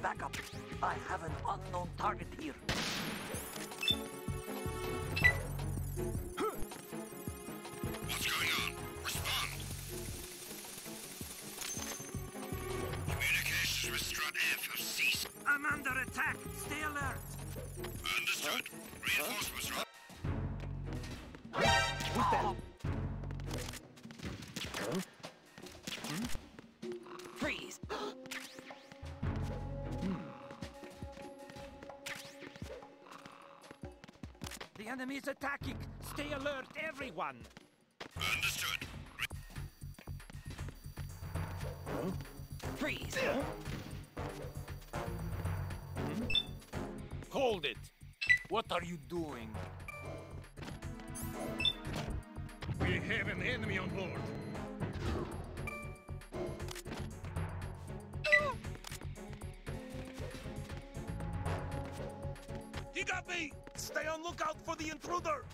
back up. I have an unknown target here. What's going on? Respond. Communications with Strut F have ceased. I'm under attack. Stay alert. Understood. Reinforcements are... the enemy is attacking. Stay alert, everyone. Understood. Freeze. Hmm? Hold it! What are you doing? We have an enemy on board. He got me! Stay on lookout for the intruder!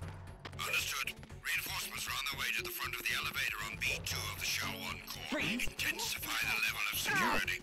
Understood. Reinforcements are on their way to the front of the elevator on B2 of the Shell 1 core. Freeze. Intensify the level of security.